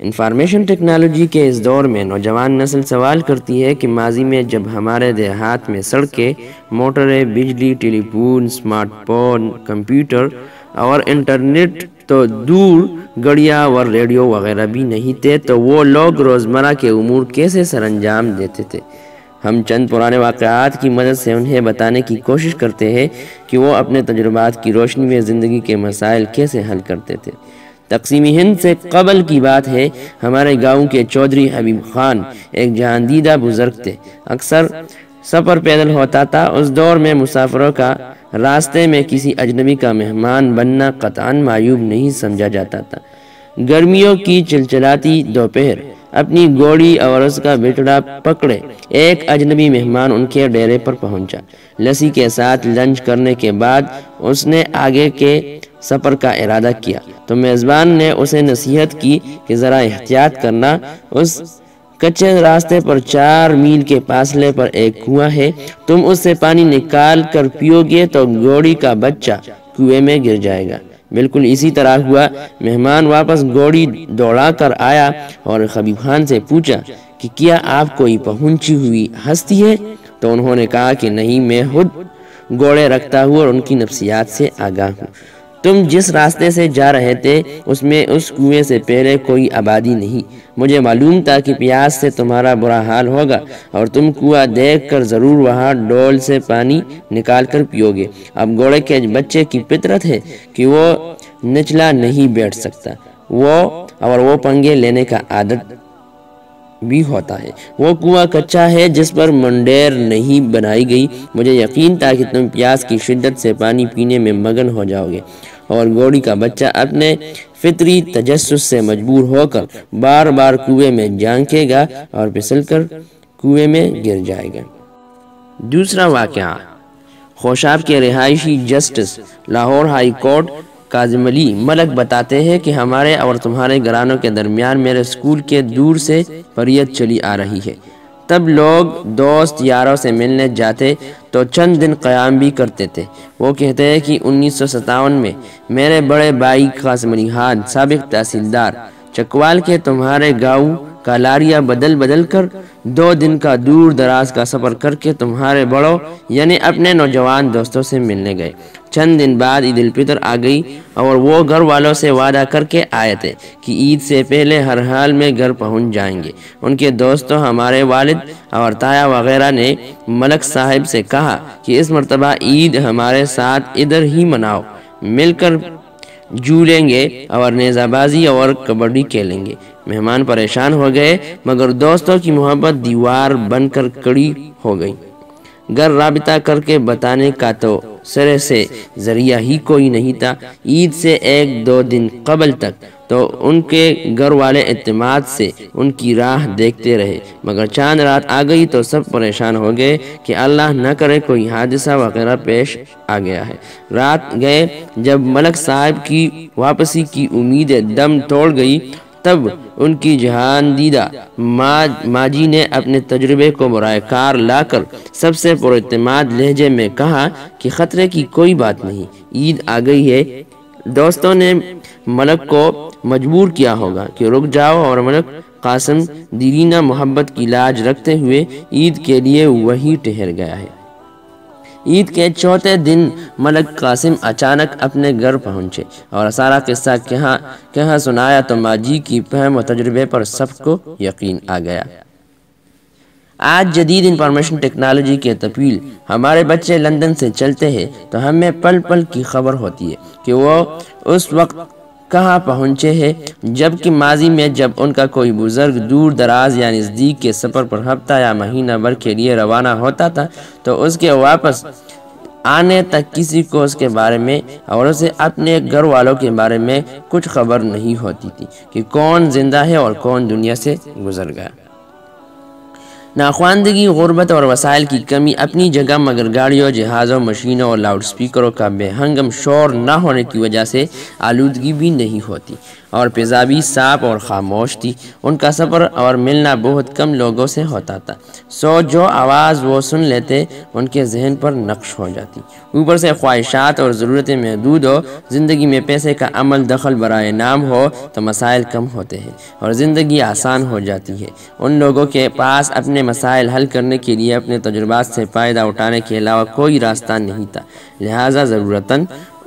Information technology के इस दौर में नौजवान नस्ल सवाल करती है कि माजी में जब हमारे देहात में सड़कें, मोटरें, बिजली, टेलीफोन, स्मार्टफ़ोन, कंप्यूटर और इंटरनेट तो दूर, गड़िया व रेडियो वगैरह भी नहीं थे तो वो लोग रोज़मर्रा के उमूर कैसे सर अंजाम देते थे? हम चंद पुराने वाक़ात की मदद से उन्हें बताने की कोशिश करते हैं कि वो अपने तजुर्बात की रोशनी में ज़िंदगी के मसाइल कैसे हल करते थे। तकसीमी हिंद से कबल की बात है, हमारे गाँव के चौधरी हबीब खान, एक जहानदीदा बुज़ुर्ग थे। अक्सर सफ़र पैदल होता था। उस दौर में मुसाफरों का रास्ते में किसी अजनबी का मेहमान बनना कतान मायूब नहीं समझा जाता था। गर्मियों की चिलचिलाती दोपहर, अपनी गोड़ी और उसका बिटड़ा पकड़े, एक अजनबी मेहमान उनके डेरे पर पहुँचा। लसी के साथ लंच करने के बाद उसने आगे के सफ़र का इरादा किया। तो मेज़बान ने उसे नसीहत की कि ज़रा एहतियात करना, उस कच्चे रास्ते पर चार मील के फासले पर एक कुआँ है। तुम उससे पानी निकाल कर पियोगे तो घोड़ी का बच्चा कुएँ में गिर जाएगा। बिल्कुल इसी तरह हुआ। मेहमान वापस घोड़ी दौड़ा कर आया और खबीब खान से पूछा कि क्या आप कोई पहुँची हुई हस्ती है? तो उन्होंने कहा कि नहीं, मैं खुद घोड़े रखता हूँ और उनकी नफ्सियात से आगाह हूँ। तुम जिस रास्ते से जा रहे थे, उसमें उस कुएँ से पहले कोई आबादी नहीं। मुझे मालूम था कि प्यास से तुम्हारा बुरा हाल होगा, और तुम कुआँ देख कर ज़रूर वहाँ डोल से पानी निकाल कर पियोगे। अब घोड़े के बच्चे की फितरत है कि वो निचला नहीं बैठ सकता। वो, और वो पंगे लेने का आदत भी होता है। वो कुआँ कच्चा है, जिस पर मंडेर नहीं बनाई गई। मुझे यकीन था कि तुम प्यास की शिद्दत से पानी पीने में मगन हो जाओगे। और घोड़ी का बच्चा अपने फितरी तजस्स से मजबूर होकर बार बार कुएँ में झांकेगा और फिसल कर कुएँ में गिर जाएगा। दूसरा वाक़ खोशाब के रिहायशी justice, Lahore high court Kazim Ali Malik बताते हैं कि हमारे और तुम्हारे घरानों के दरमियान मेरे स्कूल के दूर से फरियत चली आ रही है। तब लोग दोस्त यारों से मिलने जाते तो चंद दिन क़याम भी करते थे। वो कहते हैं कि उन्नीस सौ सतावन में मेरे बड़े भाई कासिम अली हाद सबक तहसीलदार, चकवाल के तुम्हारे गाँव का लारिया बदल बदल कर दो दिन का दूर दराज का सफ़र करके तुम्हारे बड़ों, यानी अपने नौजवान दोस्तों से मिलने गए। चंद दिन बाद ईद फितर आ गई और वो घर वालों से वादा करके आए थे कि ईद से पहले हर हाल में घर पहुँच जाएँगे। उनके दोस्तों हमारे वालिद और ताया वगैरह ने मलक साहिब से कहा कि इस मरतबा ईद हमारे साथ इधर ही मनाओ, मिलकर झूलेंगे, और नेज़ाबाजी और कबड्डी खेलेंगे। मेहमान परेशान हो गए, मगर दोस्तों की मोहब्बत दीवार बनकर कड़ी हो गई। घर रबता करके बताने का तो सरे से, ज़रिया ही कोई नहीं था। ईद से एक दो दिन कबल तक तो उनके घर वाले अतमाद से उनकी राह देखते रहे। मगर चाँद रात आ गई तो सब परेशान हो गए कि अल्लाह न करे कोई हादसा वगैरह पेश आ गया है। रात गए, जब मलक साहब की वापसी की उम्मीद दम तोड़ गई तब उनकी जहानदीदा मा, माजी ने अपने तजुर्बे को कार लाकर सबसे पुरमाद लहजे में कहा कि ख़तरे की कोई बात नहीं ईद आ गई है। दोस्तों ने मलक को मजबूर किया होगा कि रुक जाओ और मलक कासम दीरीना मोहब्बत की लाज रखते हुए ईद के लिए वही ठहर गया है। ईद के चौथे दिन मलक कासिम अचानक अपने घर पहुँचे और सारा किस्सा कहाँ कहाँ सुनाया तो माजी की फहम व तजुर्बे पर सबको यकीन आ गया। आज जदीद इंफॉर्मेशन टेक्नोलॉजी के तपील हमारे बच्चे लंदन से चलते हैं तो हमें पल पल की खबर होती है कि वो उस वक्त कहाँ पहुँचे हैं? जबकि माजी में जब उनका कोई बुज़ुर्ग दूर दराज या नज़दीक के सफ़र पर हफ़्ता या महीना भर के लिए रवाना होता था तो उसके वापस आने तक किसी को उसके बारे में और उसे अपने घर वालों के बारे में कुछ खबर नहीं होती थी कि कौन ज़िंदा है और कौन दुनिया से गुजर गया। नाख्वानदगी गुरबत और वसाइल की कमी अपनी जगह मगर गाड़ियों जहाज़ों मशीनों और लाउड स्पीकरों का बेहंगम शोर ना होने की वजह से आलूदगी भी नहीं होती और पेजाबी साफ़ और खामोश थी। उनका सफ़र और मिलना बहुत कम लोगों से होता था। सो जो आवाज़ वो सुन लेते, उनके जहन पर नक्श हो जाती। ऊपर से ख्वाहिशात और ज़रूरतें महदूद हो। ज़िंदगी में पैसे का अमल दखल बरए नाम हो तो मसाइल कम होते हैं और ज़िंदगी आसान हो जाती है। उन लोगों के पास अपने मसाइल हल करने के लिए, अपने तजुर्बात से फ़ायदा उठाने के अलावा कोई रास्ता नहीं था। लिहाजा ज़रूरता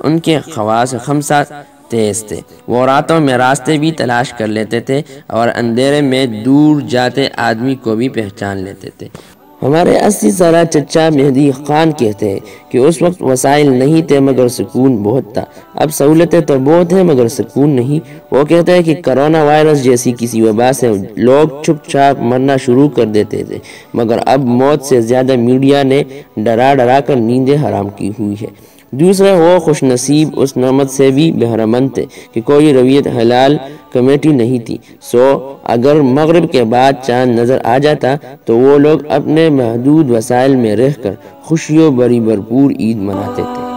उनके खवास खमसा तेज थे। वो रातों में रास्ते भी तलाश कर लेते थे और अंधेरे में दूर जाते आदमी को भी पहचान लेते थे। हमारे अस्सी साल चचा मेहदी खान कहते हैं कि उस वक्त वसाइल नहीं थे मगर सुकून बहुत था। अब सहूलतें तो बहुत हैं मगर सुकून नहीं। वो कहते हैं कि करोना वायरस जैसी किसी वबा से लोग चुपचाप मरना शुरू कर देते थे, मगर अब मौत से ज़्यादा मीडिया ने डरा डरा कर नींदें हराम की हुई है। दूसरा वो खुश नसीब उस नमत से भी बहरामंद थे कि कोई रवियत हलाल कमेटी नहीं थी। सो, अगर मगरब के बाद चाँद नज़र आ जाता तो वो लोग अपने महदूद वसाइल में रहकर खुशियों बड़ी भरपूर ईद मनाते थे।